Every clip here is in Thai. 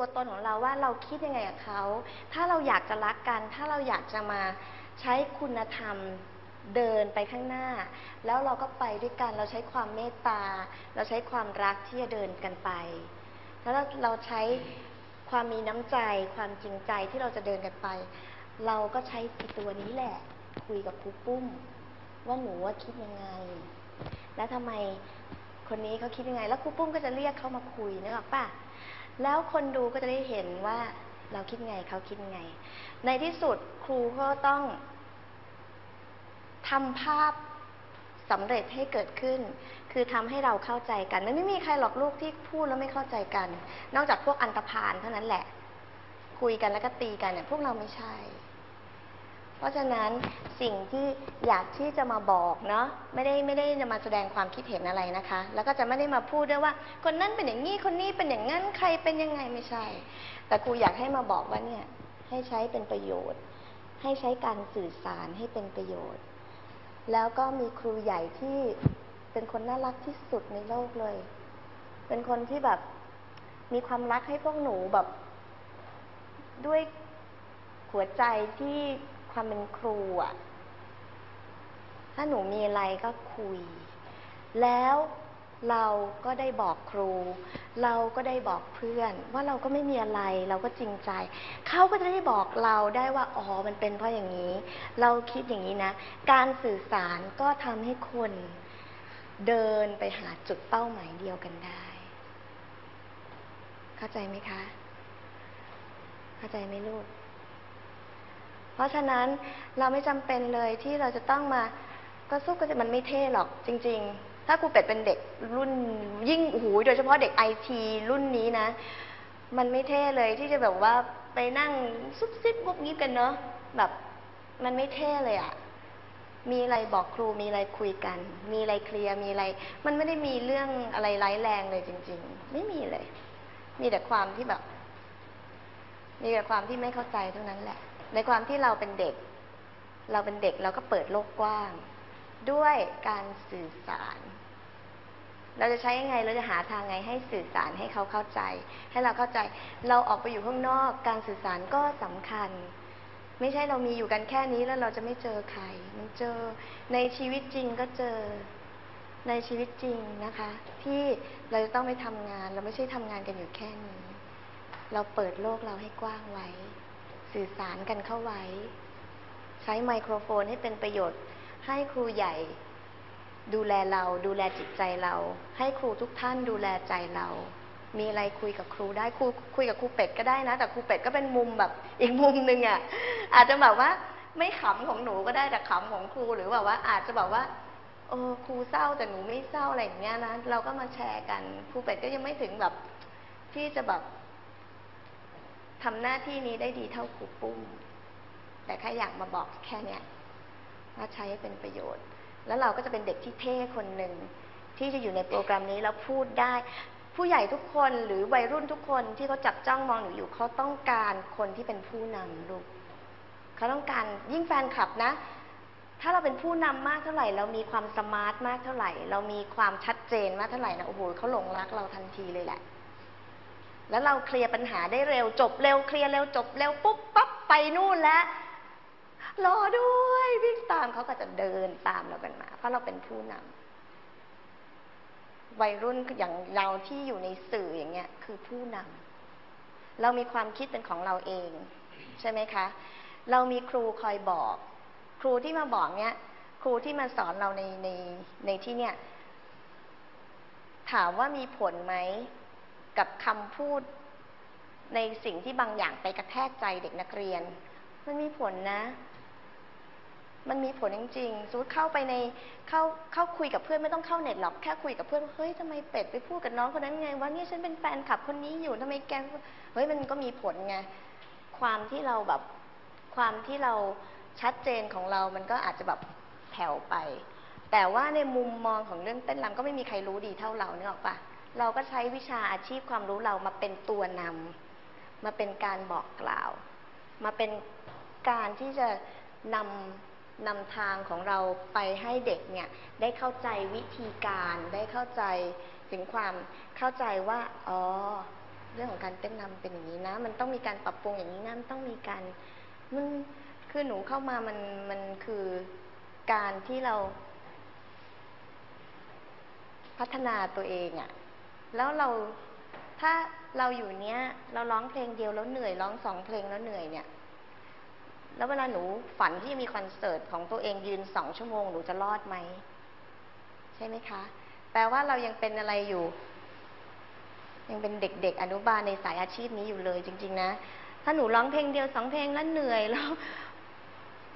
ตัวตนของเราว่าเราคิดยังไงกับเขา ถ้าเราอยากจะรักกัน ถ้าเราอยากจะมาใช้คุณธรรมเดินไปข้างหน้า แล้วเราก็ไปด้วยกัน เราใช้ความเมตตา เราใช้ความรักที่จะเดินกันไป แล้วเราใช้ความมีน้ำใจ ความจริงใจที่เราจะเดินกันไป เราก็ใช้ตัวนี้แหละ คุยกับครูปุ้ม ว่าหนูว่าคิดยังไง และทำไมคนนี้เขาคิดยังไง แล้วครูปุ้มก็จะเรียกเขามาคุยนึกออกปะ แล้วคนดูก็จะได้เห็นว่าเราคิดไงเขาคิดไง ในที่สุดครูก็ต้องทำภาพสำเร็จให้เกิดขึ้น คือทำให้เราเข้าใจกันมันไม่มีใครหรอกลูกที่พูดแล้วไม่เข้าใจกัน นอกจากพวกอันตพานเท่านั้นแหละ คุยกันแล้วก็ตีกันเนี่ยพวกเราไม่ใช่ เพราะฉะนั้นสิ่งที่อยากที่จะมาบอกเนาะไม่ได้ไม่ได้จะมาแสดงความคิดเห็นอะไรนะคะ แล้วก็จะไม่ได้มาพูดด้วยว่า คนนั้นเป็นอย่างนี้คนนี้เป็นอย่างนั้นใครเป็นยังไงไม่ใช่ แต่ครูอยากให้มาบอกว่าเนี่ยให้ใช้เป็นประโยชน์ ให้ใช้การสื่อสารให้เป็นประโยชน์ แล้วก็มีครูใหญ่ที่เป็นคนน่ารักที่สุดในโลกเลย เป็นคนที่แบบมีความรักให้พวกหนูแบบ ด้วยหัวใจที่ ความเป็นครูอะถ้าหนูมีอะไรก็คุย แล้วเราก็ได้บอกครู เราก็ได้บอกเพื่อน ว่าเราก็ไม่มีอะไรเราก็จริงใจ เขาก็จะได้บอกเราได้ว่าอ๋อมันเป็นเพราะอย่างนี้ เราคิดอย่างนี้นะ การสื่อสารก็ทำให้คนเดินไปหาจุดเป้าหมายเดียวกันได้ เข้าใจไหมคะ เข้าใจไหมลูก ราะฉะนั้นเราไม่จำเป็นเลยที่เราจะต้องมาก็สู้กันมันไม่เท่หรอกจริง ๆ ถ้าครูเป็ดเป็นเด็กรุ่นยิ่งหูโดยเฉพาะเด็กไอทีรุ่นนี้นะ มันไม่เท่เลยที่จะแบบว่าไปนั่งซุบซิบกุบงิบกันเนาะแบบมันไม่เท่เลยอะ่ะมีอะไรบอกครูมีอะไรคุยกัน มีอะไรเคลียร์มีอะไร มันไม่ได้มีเรื่องอะไรร้ายแรงเลยจริง ๆ ไม่มีเลย มีแต่ความที่แบบ มีแต่ความที่ไม่เข้าใจเท่านั้นแหละ ในความที่เราเป็นเด็ก เราเป็นเด็กเราก็เปิดโลกกว้าง ด้วยการสื่อสาร เราจะใช้ยังไงเราจะหาทางไงให้สื่อสารให้เขาเข้าใจ ให้เราเข้าใจ เราออกไปอยู่ข้างนอก การสื่อสารก็สำคัญ ไม่ใช่เรามีอยู่กันแค่นี้แล้วเราจะไม่เจอใคร มันเจอในชีวิตจริงก็เจอในชีวิตจริงนะคะ ที่เราจะต้องไปทำงาน เราไม่ใช่ทำงานกันอยู่แค่นี้ เราเปิดโลกเราให้กว้างไว้ สื่อสารกันเข้าไว้ ใช้ไมโครโฟนให้เป็นประโยชน์ ให้ครูใหญ่ ดูแลเรา ดูแลจิตใจเรา ให้ครูทุกท่านดูแลใจเรา มีอะไรคุยกับครูได้ครูคุยกับครูเป็ดก็ได้นะ แต่ครูเป็ดก็เป็นมุมแบบอีกมุมหนึ่งอะ่ะ อาจจะแบบว่าไม่ขำของหนูก็ได้แต่ขำของครูหรือแบบว่า อาจจะแบบว่าเออครูเศร้าแต่หนูไม่เศร้าอะไรอย่างเงี้ยนะเราก็มาแชร์กันครูเป็ดก็ยังไม่ถึงแบบที่จะแบบ ทำหน้าที่นี้ได้ดีเท่าครูปุ้ม แต่แค่อยากมาบอกแค่เนี้ยว่าใช้ให้เป็นประโยชน์ แล้วเราก็จะเป็นเด็กที่เท่คนหนึ่งที่จะอยู่ในโปรแกรมนี้แล้วพูดได้ ผู้ใหญ่ทุกคนหรือวัยรุ่นทุกคนที่เขาจับจ้องมองหนูอยู่เขาต้องการคนที่เป็นผู้นำลูกเขาต้องการยิ่งแฟนคลับนะ ถ้าเราเป็นผู้นำมากเท่าไหร่ เรามีความสมาร์ทมากเท่าไหร่ เรามีความชัดเจนมากเท่าไหร่นะโอ้โหเขาหลงรักเราทันทีเลยแหละ แล้วเราเคลียร์ปัญหาได้เร็วจบเร็วเคลียร์เร็วจบเร็วปุ๊บปั๊บไปนู่นแล้วรอด้วยวิ่งตามเขาก็จะเดินตามเรากันมา เพราะเราเป็นผู้นำวัยรุ่นอย่างเราที่อยู่ในสื่ออย่างเงี้ย คือผู้นำเรามีความคิดเป็นของเราเอง ใช่ไหมคะ เรามีครูคอยบอก ครูที่มาบอกเนี้ย ครูที่มาสอนเราในในในที่เนี้ยถามว่ามีผลไหม กับคำพูดในสิ่งที่บางอย่างไปกระแทกใจเด็กนักเรียน มันมีผลนะ มันมีผลจริงๆสมมติเข้าไปในเข้าเข้าคุยกับเพื่อนไม่ต้องเข้าเน็ตหรอก แค่คุยกับเพื่อนเฮ้ยทำไมเป็ดไปพูดกับน้องคนนั้นไงว่าเนี่ยฉันเป็นแฟนคลับคนนี้อยู่ทำไมแกเฮ้ยมันก็มีผลไง ความที่เราแบบความที่เราชัดเจนของเรา มันก็อาจจะแบบแผ่วไป แต่ว่าในมุมมองของเรื่องเต้นรำก็ไม่มีใครรู้ดีเท่าเราเนกออกปะ เราก็ใช้วิชาอาชีพความรู้เรามาเป็นตัวนำมาเป็นการบอกกล่าว มาเป็นการที่จะนำนำทางของเราไปให้เด็กเนี่ย ได้เข้าใจวิธีการได้เข้าใจถึงความเข้าใจว่า อ๋อ เรื่องของการเต้นรำเป็นอย่างนี้นะ มันต้องมีการปรับปรุงอย่างนี้นะมันต้องมีการมันคือหนูเข้ามามันมันคือการที่เราพัฒนาตัวเองอะ่ะ แล้วเราถ้าเราอยู่เนี้ย เราร้องเพลงเดียวแล้วเหนื่อยร้องสองเพลงแล้วเหนื่อยเนี่ย แล้วเวลาหนูฝันที่มีคอนเสิร์ตของตัวเองยืนสองชั่วโมงหนูจะรอดไหมใช่ไหมคะ แปลว่าเรายังเป็นอะไรอยู่ ยังเป็นเด็กๆอนุบาลในสายอาชีพนี้อยู่เลย จริง ๆ นะ ถ้าหนูร้องเพลงเดียวสองเพลงแล้วเหนื่อยแล้ว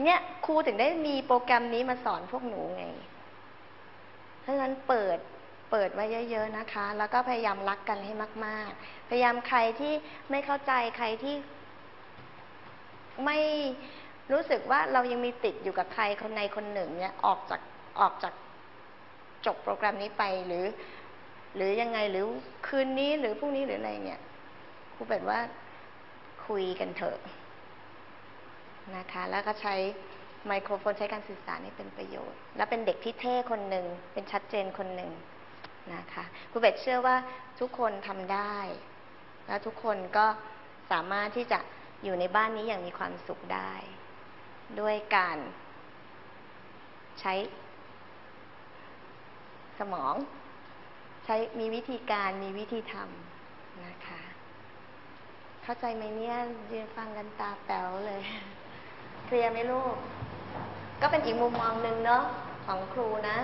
เนี่ยครูถึงได้มีโปรแกรมนี้มาสอนพวกหนูไงเพราะฉะนั้นเปิด เปิดไว้เยอะๆนะคะ แล้วก็พยายามรักกันให้มาก ๆ พยายามใครที่ไม่เข้าใจใครที่ไม่รู้สึกว่าเรายังมีติดอยู่กับใครคนใดคนหนึ่ง เนี่ยออกจากออกจากจบโปรแกรมนี้ไปหรือ หรือยังไงหรือคืนนี้หรือพรุ่งนี้หรืออะไรเนี่ยครูเป็ดว่าคุยกันเถอะนะคะ แล้วก็ใช้ไมโครโฟนใช้การสื่อสารให้เป็นประโยชน์ และเป็นเด็กที่เท่คนหนึ่งเป็นชัดเจนคนหนึ่ง นะคะครูเป็ดเชื่อว่าทุกคนทำได้ แล้วทุกคนก็สามารถที่จะอยู่ในบ้านนี้อย่างมีความสุขได้ ด้วยการใช้สมอง ใช้มีวิธีการมีวิธีทำนะคะ เข้าใจไหมเนี่ยยืนฟังกันตาแป๋วเลย เคลียร์ไหมลูก ก็เป็นอีกมุมมองหนึ่งเนาะของครูนะ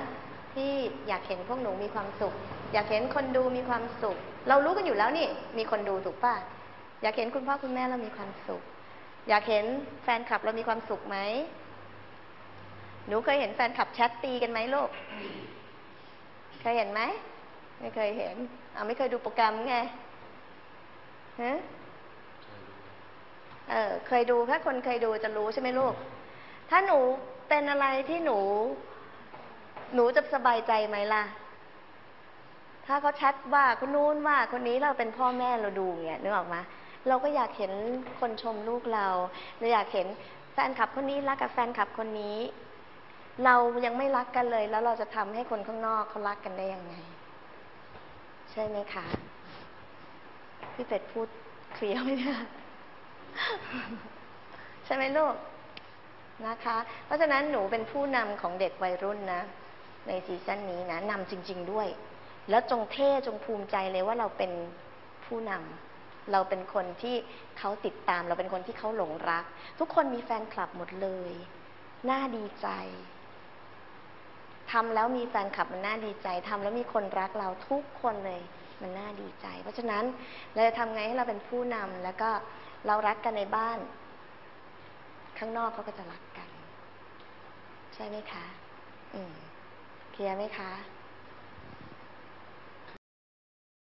ที่อยากเห็นพวกหนูมีความสุข อยากเห็นคนดูมีความสุข เรารู้กันอยู่แล้วนี่ มีคนดูถูกป่ะอยากเห็นคุณพ่อคุณแม่เรามีความสุข อยากเห็นแฟนคลับเรามีความสุขไหมหนูเคยเห็นแฟนคลับแชทตีกันไหมลูกเคยเห็นไหมไม่เคยเห็นเอาไม่เคยดูโปรแกรมไงฮะเออ เคยดูถ้าคนเคยดูจะรู้ใช่ไหมลูก ถ้าหนูเป็นอะไรที่หนู หนูจะสบายใจไหมล่ะ ถ้าเขาแชทว่าคนนู้นว่าคนนี้เราเป็นพ่อแม่เราดูเงี้ยนึกออกมาเราก็อยากเห็นคนชมลูกเราเราอยากเห็นแฟนคลับคนนี้รักกับแฟนคลับคนนี้ เรายังไม่รักกันเลย แล้วเราจะทำให้คนข้างนอกเขารักกันได้ยังไง ใช่ไหมคะพี่เป็ดพูดเคลียร์ไหมเนี่ยใช่ไหมลูกนะคะ เพราะฉะนั้นหนูเป็นผู้นำของเด็กวัยรุ่นนะ ในซีซั่นนี้นะนำจริง ๆด้วย แล้วจงเท่จงภูมิใจเลยว่าเราเป็นผู้นำเราเป็นคนที่เขาติดตาม เราเป็นคนที่เขาหลงรัก ทุกคนมีแฟนคลับหมดเลยน่าดีใจทำแล้วมีแฟนคลับมันน่าดีใจทำแล้วมีคนรักเราทุกคนเลยมันน่าดีใจ เพราะฉะนั้นเราจะทำไงให้เราเป็นผู้นำแล้วก็เรารักกันในบ้าน ข้างนอกเขาก็จะรักกัน ใช่ไหมคะ อืม เคลียร์ไหมคะ